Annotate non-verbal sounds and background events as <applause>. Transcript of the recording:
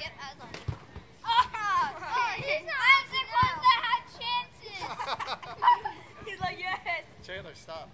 get <laughs> <laughs> He's like, yes. Chandler, stop.